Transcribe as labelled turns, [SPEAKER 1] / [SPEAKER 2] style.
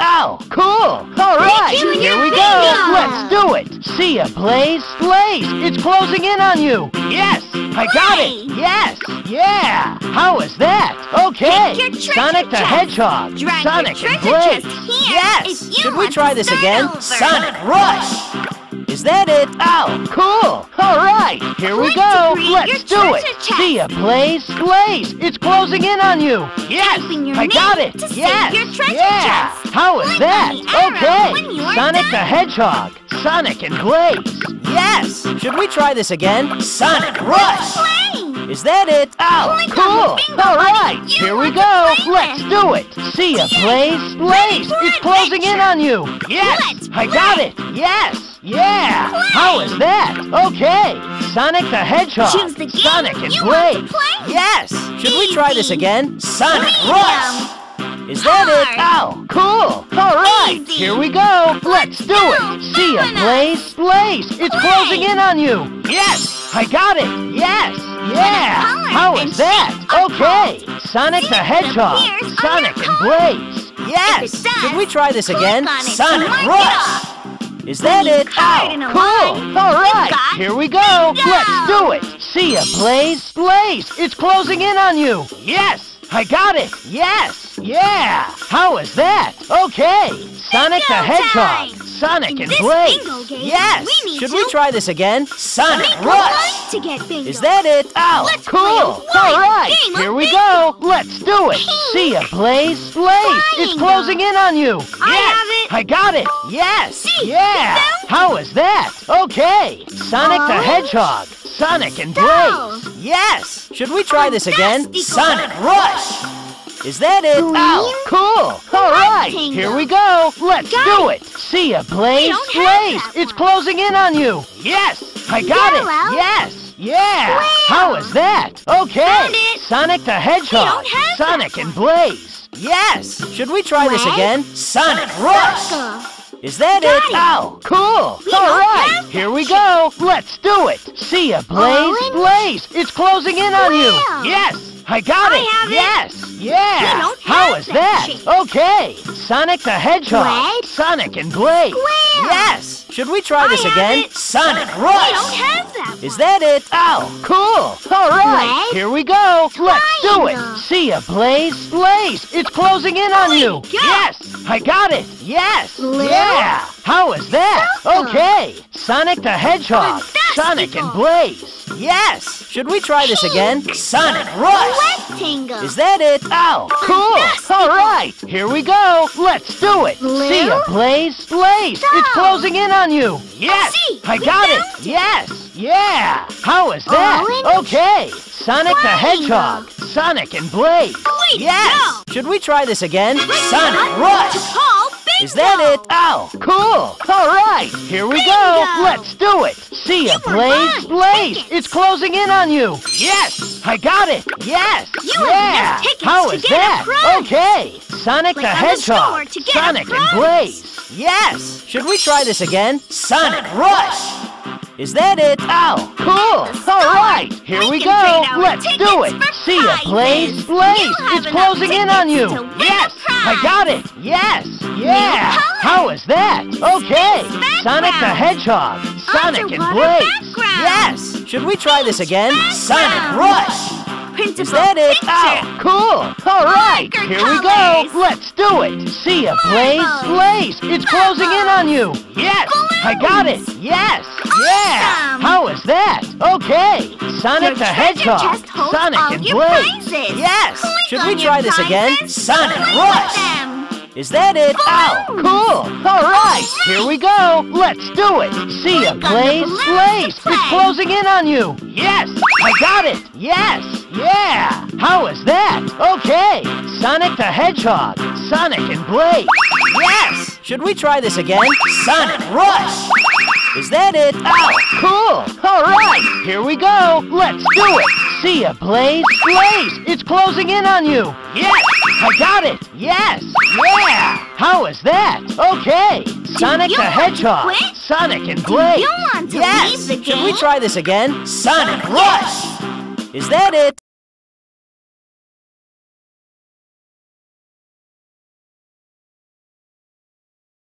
[SPEAKER 1] Ow! Cool! Alright, here we go! Let's do it! See ya, Blaze! Blaze! It's closing in on you! Yes! I got it! Yes! Yeah! How is that? Okay!
[SPEAKER 2] Pick your treasure
[SPEAKER 1] Sonic the
[SPEAKER 2] chest.
[SPEAKER 1] Hedgehog!
[SPEAKER 2] Drag
[SPEAKER 1] Sonic
[SPEAKER 2] your
[SPEAKER 1] and
[SPEAKER 2] treasure
[SPEAKER 1] Blaze! yes! Should we try this again?
[SPEAKER 2] over.
[SPEAKER 1] Sonic Rush! Is that it? Ow! Cool! Alright, here we go! Let's do it! See ya, Blaze! Blaze! It's closing in on you! Yes!
[SPEAKER 2] Type in your
[SPEAKER 1] I got it! yes! yeah!
[SPEAKER 2] chest.
[SPEAKER 1] How is that?
[SPEAKER 2] on the arrow when
[SPEAKER 1] Okay! Sonic the. Hedgehog! Sonic and Blaze! Yes! Should we try this again? Sonic Rush!
[SPEAKER 2] Play!
[SPEAKER 1] Is that it? Oh,
[SPEAKER 2] Click
[SPEAKER 1] cool!
[SPEAKER 2] bingo
[SPEAKER 1] All
[SPEAKER 2] You
[SPEAKER 1] here we go. Let's do it. See ya, Blaze. Blaze, it's closing in on you. Yes, I got it. Yes, yeah.
[SPEAKER 2] Play.
[SPEAKER 1] How is that? Okay, Sonic the Hedgehog.
[SPEAKER 2] Choose the game
[SPEAKER 1] Sonic and
[SPEAKER 2] you want to
[SPEAKER 1] Blaze.
[SPEAKER 2] play.
[SPEAKER 1] Yes. Should we try this again? Sonic. Rush. Is that it? Ow! Oh, cool! All right,
[SPEAKER 2] Easy.
[SPEAKER 1] here we go. Let's do
[SPEAKER 2] go.
[SPEAKER 1] it. See ya, Blaze. Blaze, it's
[SPEAKER 2] Play.
[SPEAKER 1] closing in on you. Yes, I got it. Yes, yeah. How is that? Okay, Sonic
[SPEAKER 2] See
[SPEAKER 1] the Hedgehog. Sonic and. Blaze. Yes.
[SPEAKER 2] Does,
[SPEAKER 1] Should we try this again?
[SPEAKER 2] on it to
[SPEAKER 1] Sonic Rush. Is that it?
[SPEAKER 2] your oh, card in
[SPEAKER 1] Ow!
[SPEAKER 2] a
[SPEAKER 1] Cool! All right, here we go.
[SPEAKER 2] bingo.
[SPEAKER 1] Let's do it. See ya, Blaze. Blaze, it's closing in on you. Yes, I got it. Yes, yeah. How was that? Okay, Sonic the Hedgehog.
[SPEAKER 2] time.
[SPEAKER 1] Sonic
[SPEAKER 2] In
[SPEAKER 1] and
[SPEAKER 2] this
[SPEAKER 1] Blaze.
[SPEAKER 2] bingo game,
[SPEAKER 1] yes.
[SPEAKER 2] we need
[SPEAKER 1] Should
[SPEAKER 2] to
[SPEAKER 1] we try this again? Sonic
[SPEAKER 2] Make a
[SPEAKER 1] Rush.
[SPEAKER 2] to get bingo.
[SPEAKER 1] Is that it? Ow!
[SPEAKER 2] Let's
[SPEAKER 1] cool!
[SPEAKER 2] play a
[SPEAKER 1] All
[SPEAKER 2] wide
[SPEAKER 1] right,
[SPEAKER 2] game of
[SPEAKER 1] here we
[SPEAKER 2] bingo.
[SPEAKER 1] go. Let's do it. See ya, Blaze. Blaze, it's
[SPEAKER 2] Flying
[SPEAKER 1] closing in on you.
[SPEAKER 2] I
[SPEAKER 1] yes,
[SPEAKER 2] have it.
[SPEAKER 1] I got it. Yes.
[SPEAKER 2] See,
[SPEAKER 1] yeah.
[SPEAKER 2] bingo.
[SPEAKER 1] How is that? Okay. Sonic the
[SPEAKER 2] oh.
[SPEAKER 1] Hedgehog. Sonic and
[SPEAKER 2] Go.
[SPEAKER 1] Blaze. Yes. Should we try this again? Sonic Rush. Is that it?
[SPEAKER 2] Green.
[SPEAKER 1] Ow! Cool! All right, here we go. Let's
[SPEAKER 2] Got
[SPEAKER 1] do
[SPEAKER 2] it.
[SPEAKER 1] it. See ya, Blaze. Blaze, it's closing in on you. Yes, I got
[SPEAKER 2] Yellow.
[SPEAKER 1] it. Yes, yeah.
[SPEAKER 2] Wow.
[SPEAKER 1] How is that? Okay. Sonic the Hedgehog. Sonic and Blaze. Yes. Should we try this again? Sonic Rush. Is that
[SPEAKER 2] Got
[SPEAKER 1] it?
[SPEAKER 2] it.
[SPEAKER 1] Ow! Cool!
[SPEAKER 2] We
[SPEAKER 1] All right, here we go. Let's do it. See ya, Blaze. Blaze, it's closing in on you. Yes, I got
[SPEAKER 2] I
[SPEAKER 1] it.
[SPEAKER 2] have it.
[SPEAKER 1] yes, yeah.
[SPEAKER 2] We don't
[SPEAKER 1] How is
[SPEAKER 2] that?
[SPEAKER 1] Okay, Sonic the Hedgehog.
[SPEAKER 2] Red.
[SPEAKER 1] Sonic and Blaze. Yes. Should we try
[SPEAKER 2] I
[SPEAKER 1] this again?
[SPEAKER 2] it.
[SPEAKER 1] Sonic Rush.
[SPEAKER 2] don't have that
[SPEAKER 1] Is
[SPEAKER 2] one.
[SPEAKER 1] that it? Ow! Oh, cool! All right,
[SPEAKER 2] Red.
[SPEAKER 1] here we go. Let's do it. See ya, Blaze. Blaze, it's closing in on
[SPEAKER 2] We
[SPEAKER 1] you.
[SPEAKER 2] go.
[SPEAKER 1] Yes, I got it. Yes, yeah. How is that?
[SPEAKER 2] Circle.
[SPEAKER 1] Okay, Sonic the Hedgehog. Sonic and Blaze. Yes. Should we try this again? Sonic Rush.
[SPEAKER 2] Rectangle.
[SPEAKER 1] Is that it? Ow! Cool! All right, here we go. Let's do it. See ya, Blaze. Blaze, it's closing in on you. Yes,
[SPEAKER 2] see,
[SPEAKER 1] I got it. Yes, yeah. How is that?
[SPEAKER 2] Orange.
[SPEAKER 1] Okay, Sonic the Hedgehog. Sonic and Blaze.
[SPEAKER 2] Way
[SPEAKER 1] Yes. Should we try this again? Sonic Rush.
[SPEAKER 2] Bingo.
[SPEAKER 1] Is that it? Ow! Cool! All right, here we go. Let's do it. See ya, Blaze. Blaze, it's closing in on you. Yes, I got it. Yes.
[SPEAKER 2] You have
[SPEAKER 1] yeah. How is that? Okay. Sonic
[SPEAKER 2] Click
[SPEAKER 1] the
[SPEAKER 2] the
[SPEAKER 1] Hedgehog.
[SPEAKER 2] get
[SPEAKER 1] Sonic and. Blaze. Yes. Should we try this again? Sonic Rush. Is that it? Ow! Cool!
[SPEAKER 2] the
[SPEAKER 1] All right, here
[SPEAKER 2] we,
[SPEAKER 1] go.
[SPEAKER 2] Trade our
[SPEAKER 1] Let's do it.
[SPEAKER 2] for
[SPEAKER 1] See ya, Blaze. Blaze, it's closing in on you.
[SPEAKER 2] tickets to win a
[SPEAKER 1] Yes, I got it. Yes, yeah. How is that? Okay. Sonic the. Hedgehog. Sonic and
[SPEAKER 2] Underwater
[SPEAKER 1] Blaze. Yes. Should we try this again? Sonic. Rush.
[SPEAKER 2] Printable oh,
[SPEAKER 1] Is that it?
[SPEAKER 2] picture.
[SPEAKER 1] Ow! Cool! All right,
[SPEAKER 2] Marker
[SPEAKER 1] here we go. Let's do it. See ya, Blaze. Blaze, it's closing in on you. Yes, I got it. Yes, yeah.
[SPEAKER 2] Awesome.
[SPEAKER 1] How is that? Okay, Sonic
[SPEAKER 2] Your
[SPEAKER 1] the Hedgehog. Sonic and Blaze.
[SPEAKER 2] prizes.
[SPEAKER 1] Yes.
[SPEAKER 2] Click
[SPEAKER 1] Should we try this again? Sonic Rush. Is that it?
[SPEAKER 2] Balloons.
[SPEAKER 1] Cool! All right, here we go. Let's do it. See ya, Blaze. Blaze, it's closing in on you. Yes, I got it. Yes, yeah. How is that? Okay, Sonic the Hedgehog. Sonic and Blaze. Yes. Should we try this again? Sonic Rush. Is that it? Oh, Cool! All right, here we go. Let's do it. See ya, Blaze. Blaze, it's closing in on you. Yes, I got it. Yes, yeah. How is that? Okay, Sonic the Hedgehog. Sonic and
[SPEAKER 2] Do
[SPEAKER 1] Blaze.
[SPEAKER 2] you want to
[SPEAKER 1] yes.
[SPEAKER 2] leave the
[SPEAKER 1] Should we try this again? Sonic Rush. Is that it?